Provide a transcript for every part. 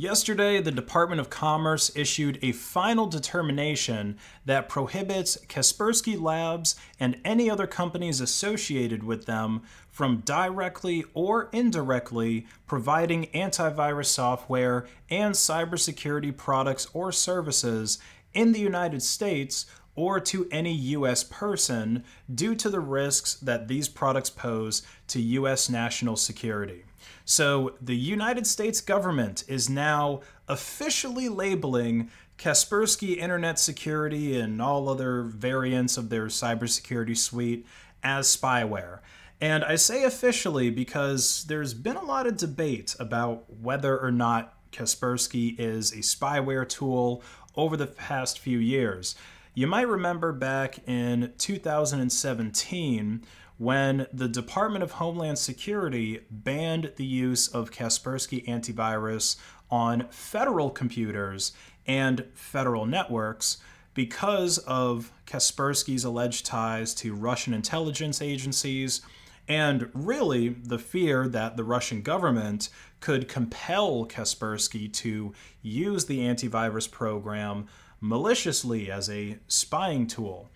Yesterday, the Department of Commerce issued a final determination that prohibits Kaspersky Labs and any other companies associated with them from directly or indirectly providing antivirus software and cybersecurity products or services in the United States or to any U.S. person due to the risks that these products pose to U.S. national security. So the United States government is now officially labeling Kaspersky Internet Security and all other variants of their cybersecurity suite as spyware. And I say officially because there's been a lot of debate about whether or not Kaspersky is a spyware tool over the past few years. You might remember back in 2017 when the Department of Homeland Security banned the use of Kaspersky antivirus on federal computers and federal networks because of Kaspersky's alleged ties to Russian intelligence agencies and really the fear that the Russian government could compel Kaspersky to use the antivirus program maliciously as a spying tool.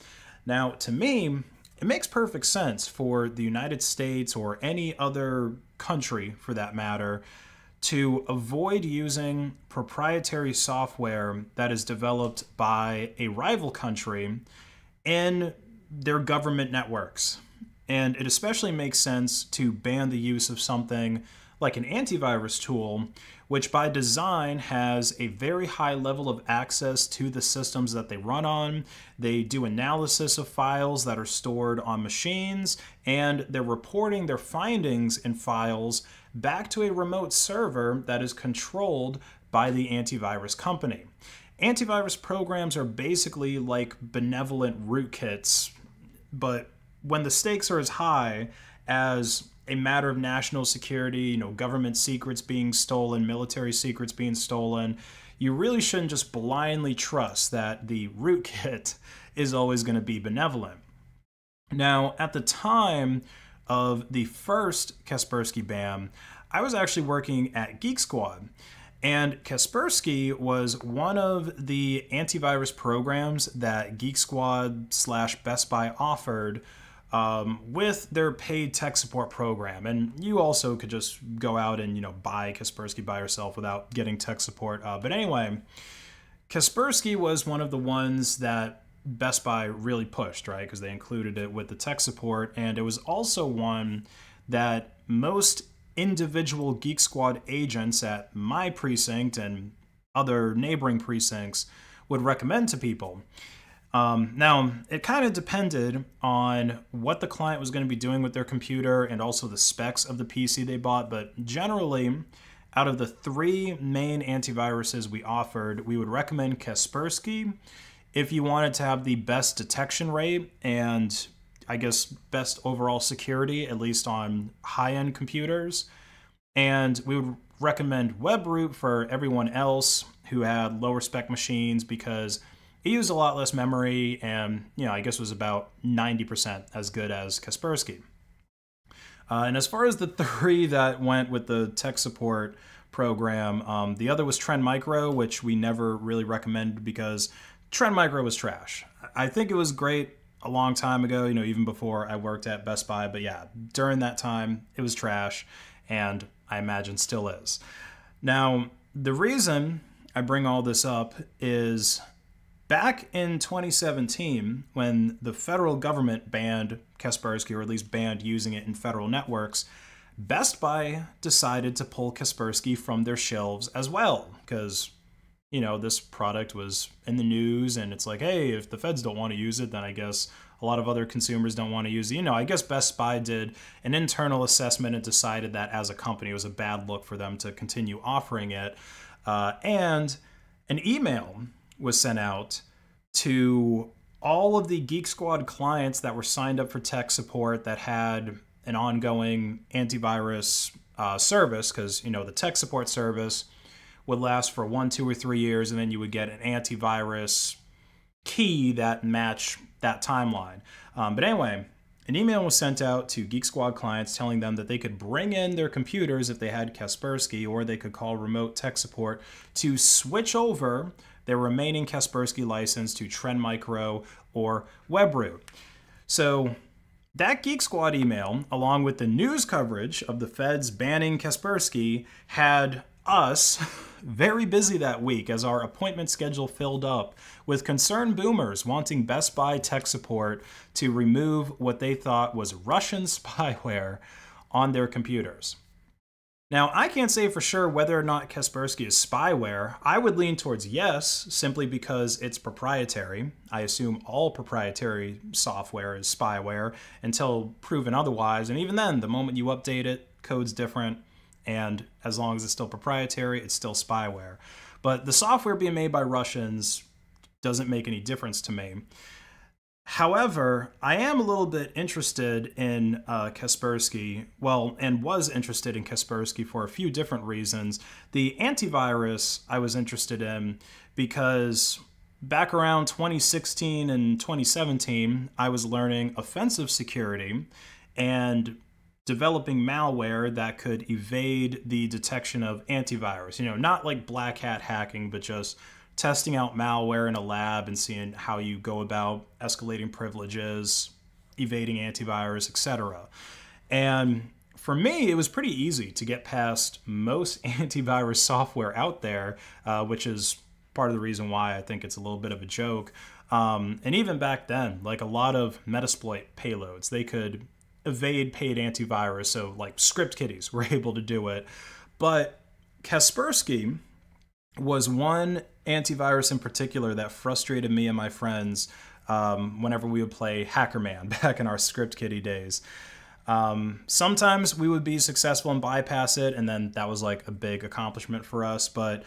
Now, to me, it makes perfect sense for the United States or any other country for that matter to avoid using proprietary software that is developed by a rival country in their government networks. And it especially makes sense to ban the use of something like an antivirus tool, which by design has a very high level of access to the systems that they run on. They do analysis of files that are stored on machines, and they're reporting their findings in files back to a remote server that is controlled by the antivirus company. Antivirus programs are basically like benevolent rootkits, but when the stakes are as high as a matter of national security, you know, government secrets being stolen, military secrets being stolen, you really shouldn't just blindly trust that the rootkit is always going to be benevolent. Now, at the time of the first Kaspersky BAM, I was actually working at Geek Squad. And Kaspersky was one of the antivirus programs that Geek Squad slash Best Buy offered um, with their paid tech support program. And you also could just go out and you know buy Kaspersky by yourself without getting tech support. Uh, but anyway, Kaspersky was one of the ones that Best Buy really pushed, right? Because they included it with the tech support, and it was also one that most individual Geek Squad agents at my precinct and other neighboring precincts would recommend to people. Um, now, it kind of depended on what the client was going to be doing with their computer and also the specs of the PC they bought, but generally, out of the three main antiviruses we offered, we would recommend Kaspersky if you wanted to have the best detection rate and I guess best overall security, at least on high end computers. And we would recommend WebRoot for everyone else who had lower spec machines because it used a lot less memory and, you know, I guess was about 90% as good as Kaspersky. Uh, and as far as the three that went with the tech support program, um, the other was Trend Micro, which we never really recommended because Trend Micro was trash. I think it was great a long time ago, you know, even before I worked at Best Buy, but yeah, during that time, it was trash, and I imagine still is. Now, the reason I bring all this up is back in 2017, when the federal government banned Kaspersky, or at least banned using it in federal networks, Best Buy decided to pull Kaspersky from their shelves as well, because you know this product was in the news, and it's like, hey, if the feds don't want to use it, then I guess a lot of other consumers don't want to use it. You know, I guess Best Buy did an internal assessment and decided that as a company, it was a bad look for them to continue offering it, uh, and an email was sent out to all of the Geek Squad clients that were signed up for tech support that had an ongoing antivirus uh, service, because you know the tech support service would last for one, two, or three years, and then you would get an antivirus key that match that timeline. Um, but anyway, an email was sent out to Geek Squad clients telling them that they could bring in their computers if they had Kaspersky, or they could call remote tech support to switch over their remaining Kaspersky license to Trend Micro or WebRoot. So that Geek Squad email, along with the news coverage of the feds banning Kaspersky, had us very busy that week as our appointment schedule filled up with concerned boomers wanting Best Buy tech support to remove what they thought was Russian spyware on their computers. Now, I can't say for sure whether or not Kaspersky is spyware. I would lean towards yes, simply because it's proprietary. I assume all proprietary software is spyware until proven otherwise. And even then, the moment you update it, code's different. And as long as it's still proprietary, it's still spyware. But the software being made by Russians doesn't make any difference to me. However, I am a little bit interested in uh, Kaspersky, well, and was interested in Kaspersky for a few different reasons. The antivirus I was interested in because back around 2016 and 2017, I was learning offensive security and developing malware that could evade the detection of antivirus. You know, not like black hat hacking, but just testing out malware in a lab and seeing how you go about escalating privileges, evading antivirus, etc. And for me, it was pretty easy to get past most antivirus software out there, uh, which is part of the reason why I think it's a little bit of a joke. Um, and even back then, like a lot of Metasploit payloads, they could evade paid antivirus. So, like script kiddies were able to do it. But Kaspersky was one antivirus in particular that frustrated me and my friends um, whenever we would play Hackerman back in our script kiddie days. Um, sometimes we would be successful and bypass it, and then that was like a big accomplishment for us. But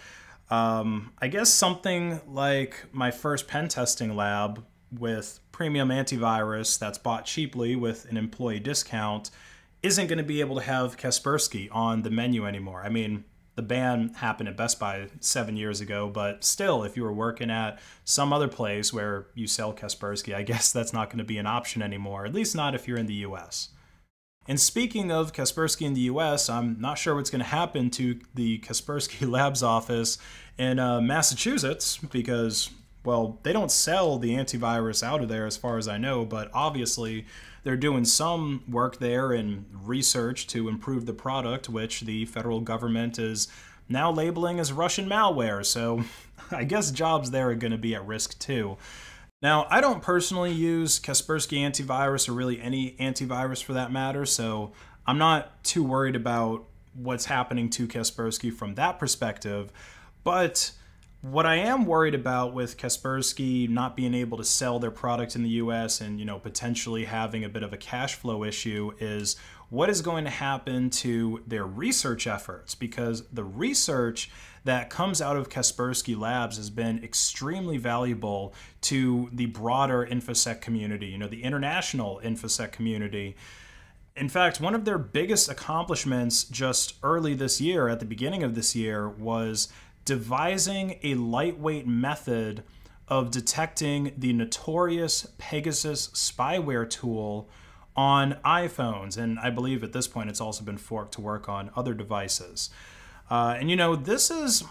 um, I guess something like my first pen testing lab with premium antivirus that's bought cheaply with an employee discount isn't going to be able to have Kaspersky on the menu anymore. I mean, the ban happened at Best Buy seven years ago, but still, if you were working at some other place where you sell Kaspersky, I guess that's not going to be an option anymore, at least not if you're in the US. And speaking of Kaspersky in the US, I'm not sure what's going to happen to the Kaspersky Labs office in uh, Massachusetts because, well, they don't sell the antivirus out of there as far as I know, but obviously they're doing some work there in research to improve the product, which the federal government is now labeling as Russian malware. So I guess jobs there are going to be at risk too. Now, I don't personally use Kaspersky antivirus or really any antivirus for that matter, so I'm not too worried about what's happening to Kaspersky from that perspective. But what I am worried about with Kaspersky not being able to sell their product in the US and you know potentially having a bit of a cash flow issue is what is going to happen to their research efforts because the research that comes out of Kaspersky Labs has been extremely valuable to the broader InfoSec community, you know, the international InfoSec community. In fact, one of their biggest accomplishments just early this year, at the beginning of this year, was devising a lightweight method of detecting the notorious Pegasus spyware tool on iPhones. And I believe at this point it's also been forked to work on other devices. Uh, and you know, this is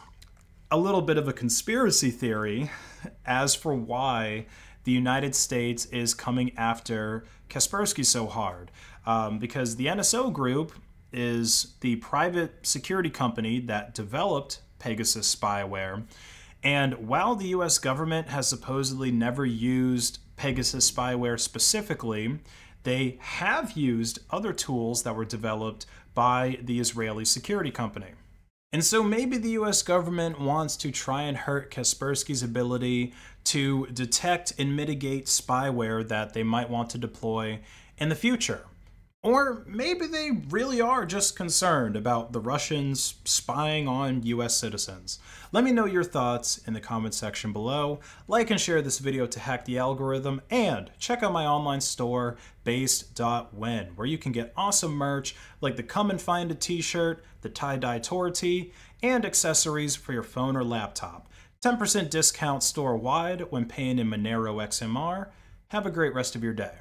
a little bit of a conspiracy theory as for why the United States is coming after Kaspersky so hard. Um, because the NSO Group is the private security company that developed Pegasus spyware. And while the US government has supposedly never used Pegasus spyware specifically, they have used other tools that were developed by the Israeli security company. And so maybe the US government wants to try and hurt Kaspersky's ability to detect and mitigate spyware that they might want to deploy in the future. Or maybe they really are just concerned about the Russians spying on US citizens. Let me know your thoughts in the comment section below. Like and share this video to hack the algorithm, and check out my online store, based.win, where you can get awesome merch like the Come and Find a t-shirt, the tie-dye tour tee, and accessories for your phone or laptop. 10% discount store-wide when paying in Monero XMR. Have a great rest of your day.